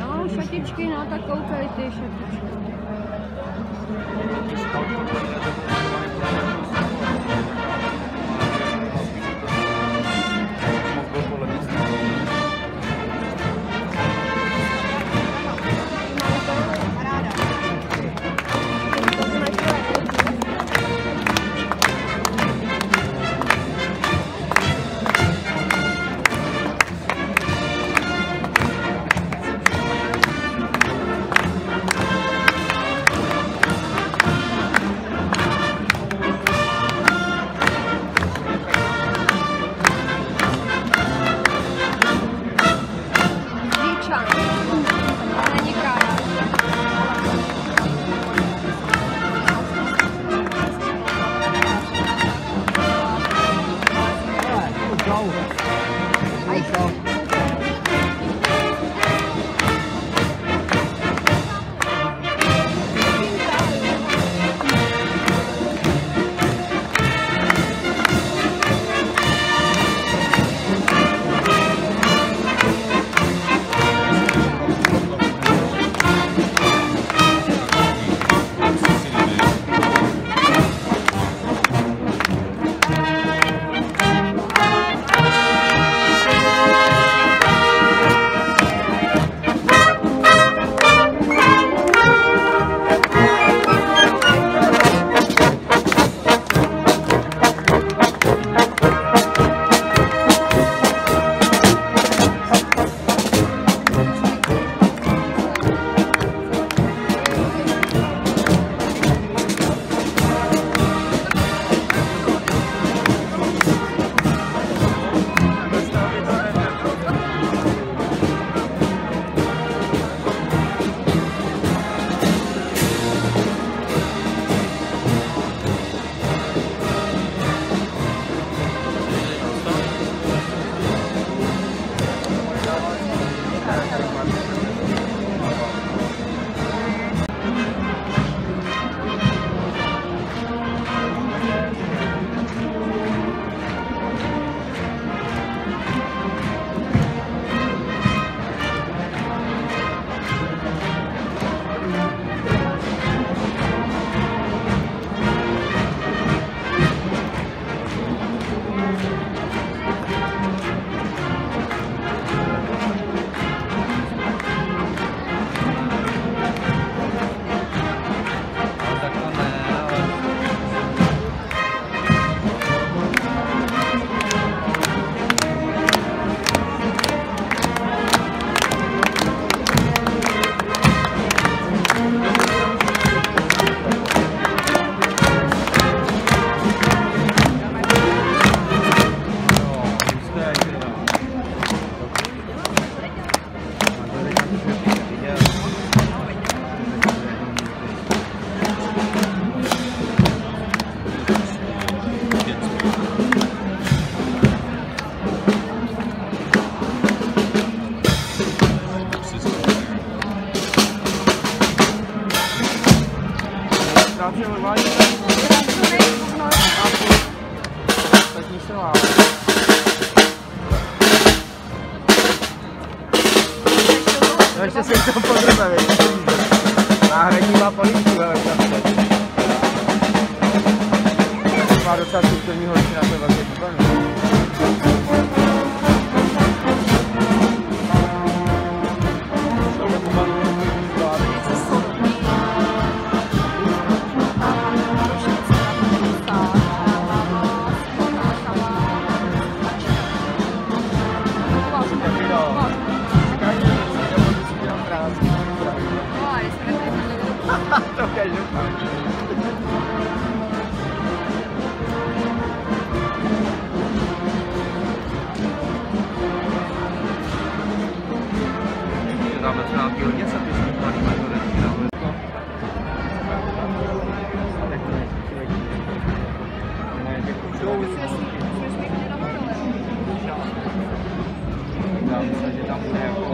No, šatičky, no tak koukej ty šatičky. Dobře, odvádíte. Ostatní se láme. Takže si to podíme, Náhradní má polívku, ale tak Má docela kulturní holčina, to je velký výborný. 헷갈려. Nama terakhirnya satu juta lima ratus ribu. Сейчас, сейчас, сейчас, сейчас, сейчас,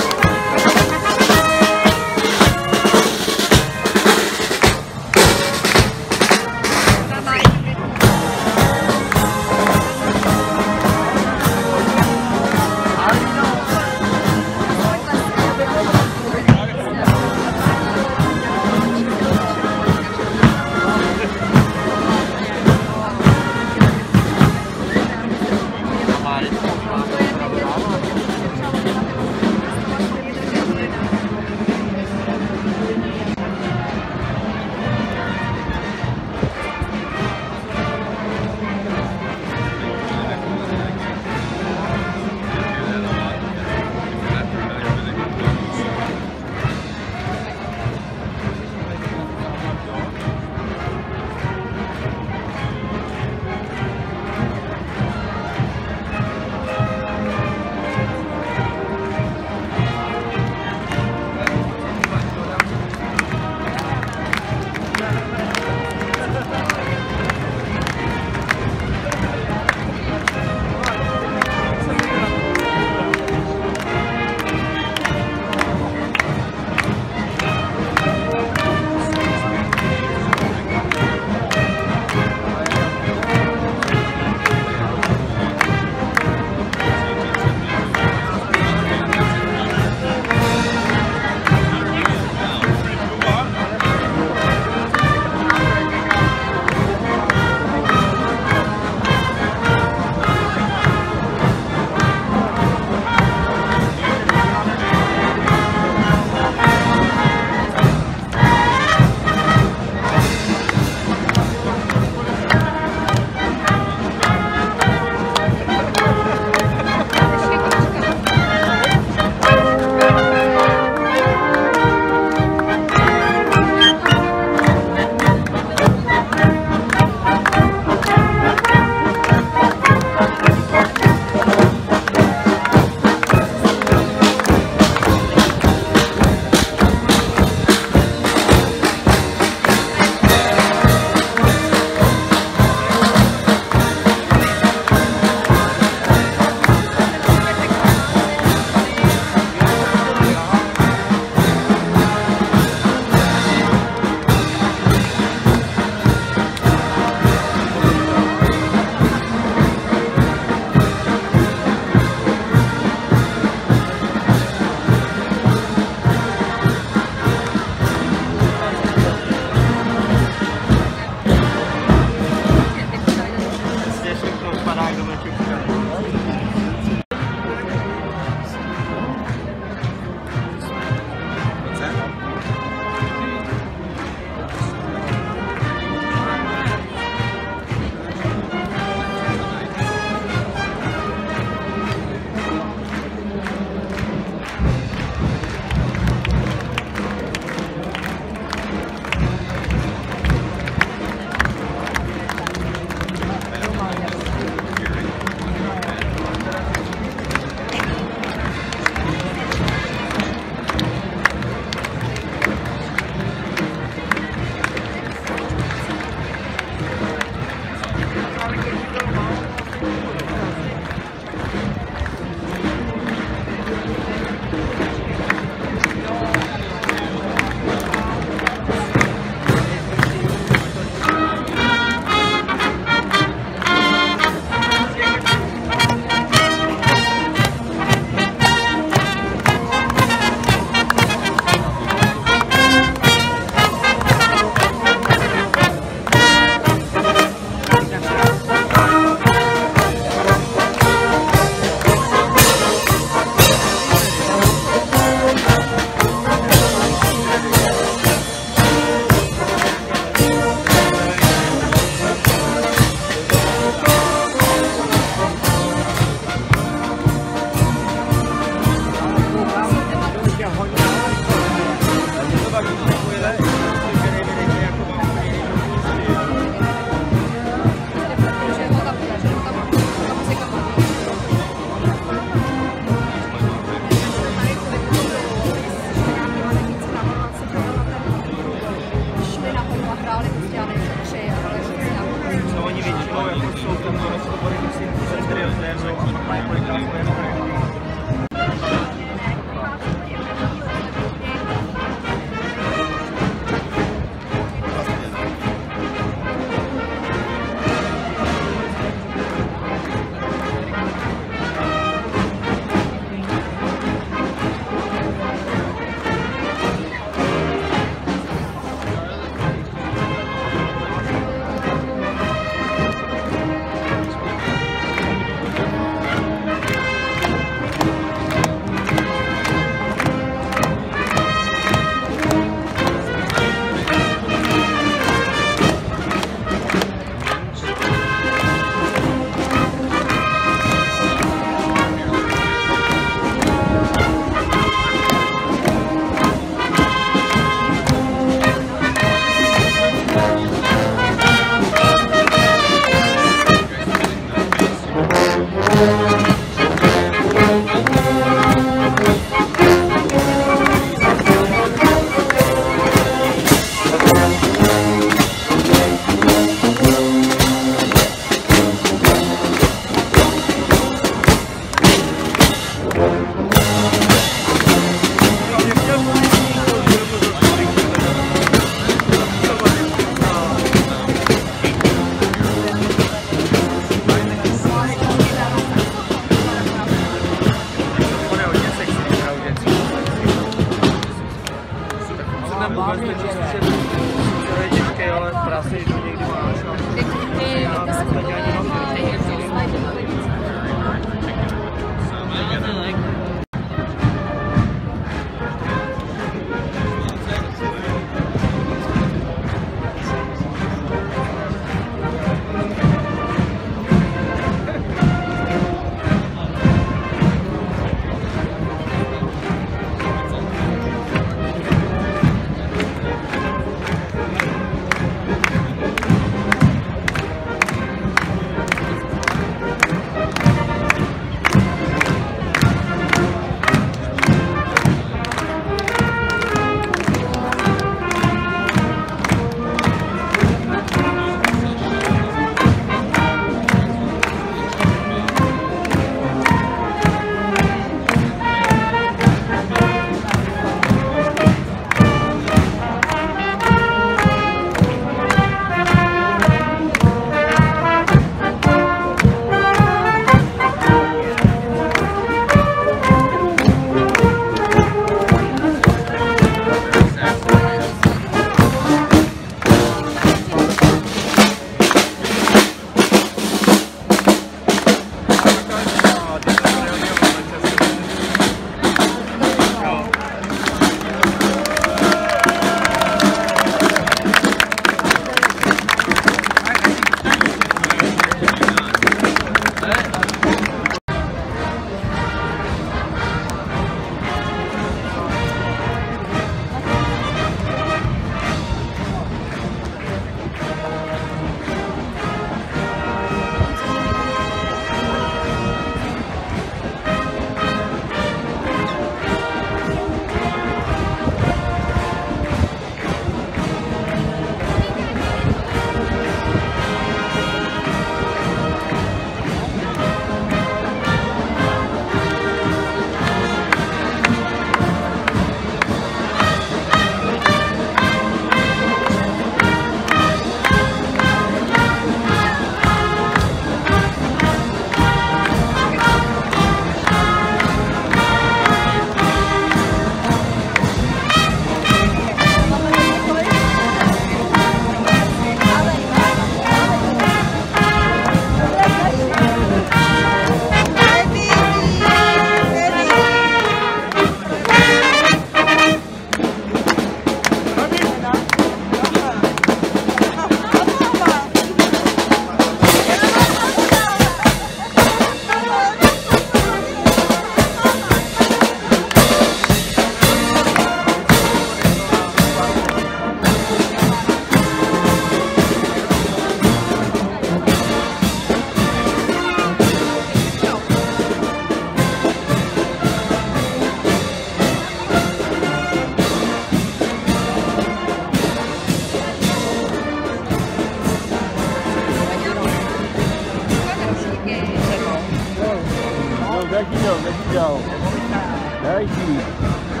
Very huge.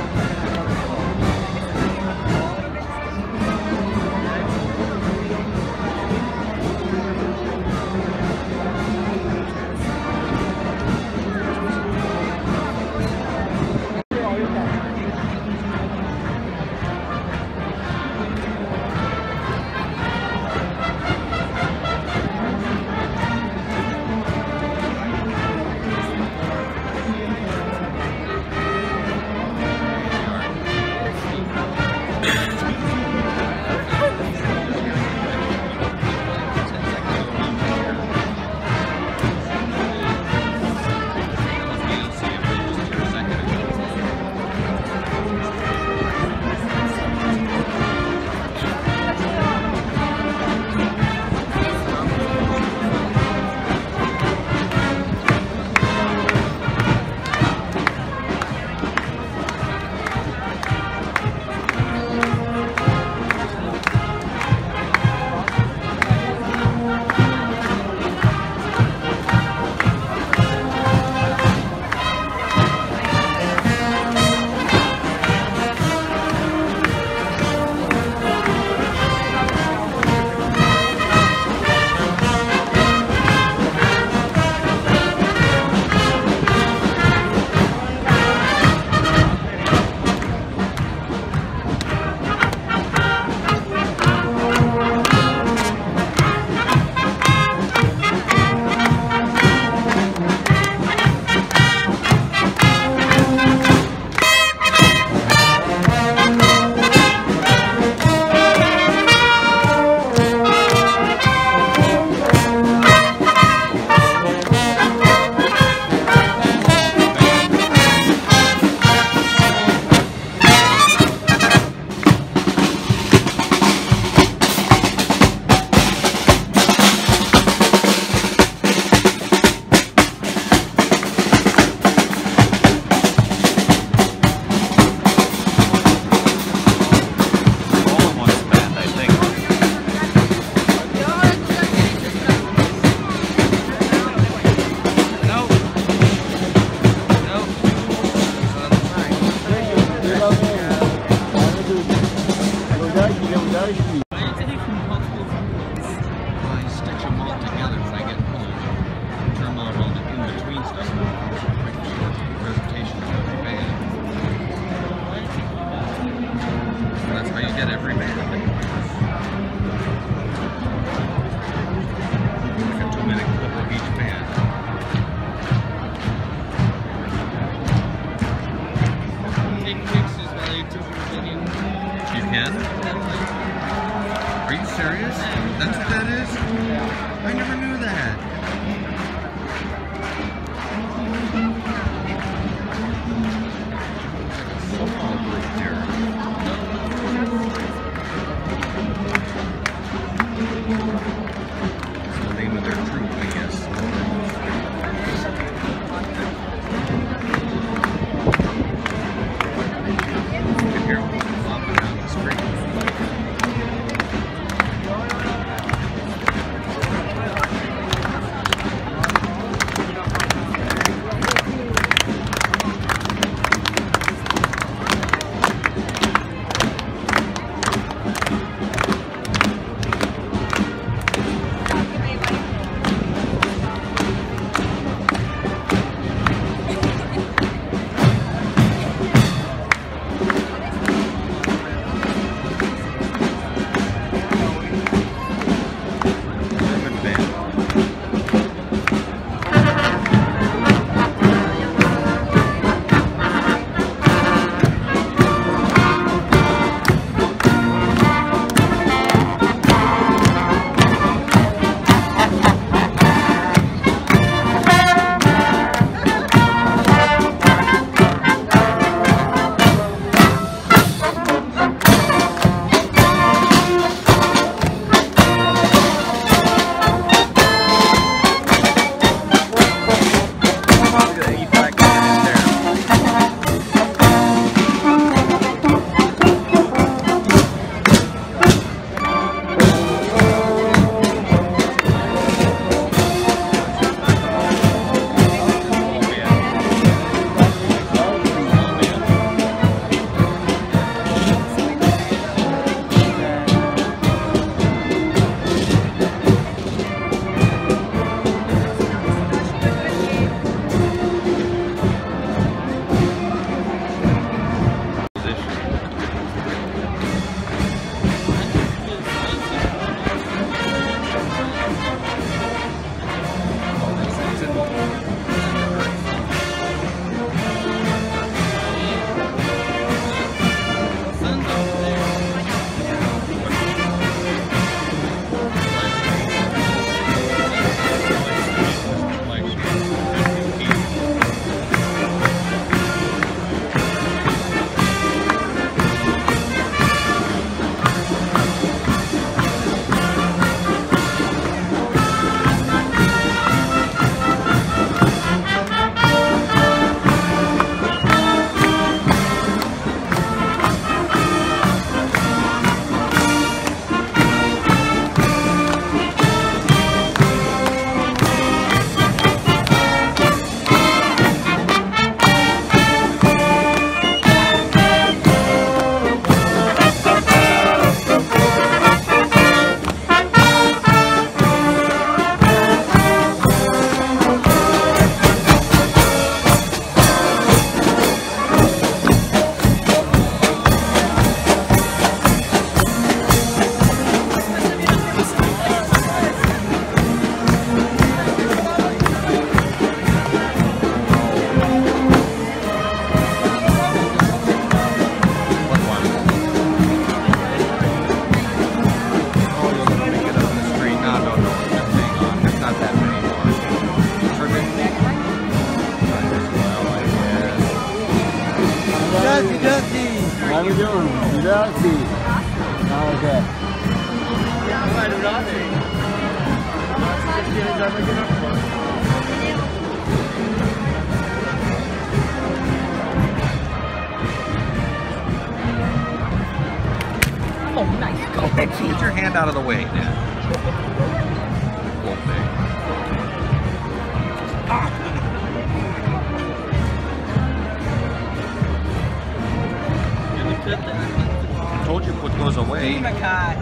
God.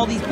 all these